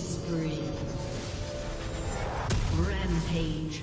Spree. Rampage.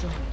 destroyed.